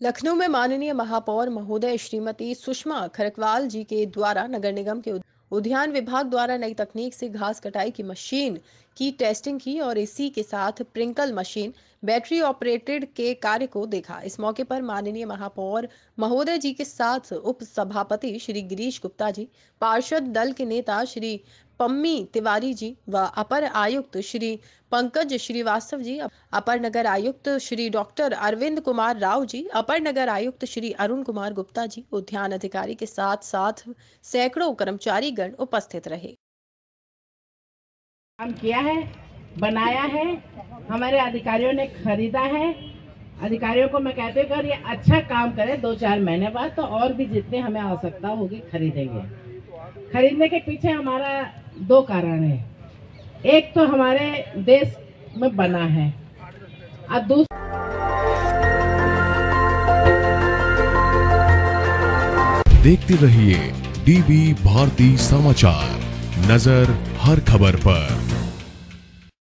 लखनऊ में माननीय महापौर महोदय श्रीमती सुषमा खरकवाल जी के द्वारा नगर निगम के उद्यान विभाग द्वारा नई तकनीक से घास कटाई की मशीन की टेस्टिंग की और इसी के साथ प्रिंकल मशीन बैटरी ऑपरेटेड के कार्य को देखा। इस मौके पर माननीय महापौर महोदय जी के साथ उप सभापति श्री गिरीश गुप्ता जी, पार्षद दल के नेता श्री पम्मी तिवारी जी व अपर आयुक्त श्री पंकज श्रीवास्तव जी, अपर नगर आयुक्त श्री डॉक्टर अरविंद कुमार राव जी, अपर नगर आयुक्त श्री अरुण कुमार गुप्ता जी, उद्यान अधिकारी के साथ साथ सैकड़ों कर्मचारी गण उपस्थित रहे। काम किया है, बनाया है, हमारे अधिकारियों ने खरीदा है। अधिकारियों को मैं कहते अगर ये अच्छा काम करे दो चार महीने बाद तो और भी जितने हमें आवश्यकता होगी खरीदेंगे। खरीदने के पीछे हमारा दो कारण है। एक तो हमारे देश में बना है। और दूसरा देखते रहिए डीबी भारती समाचार। नज़र हर खबर पर।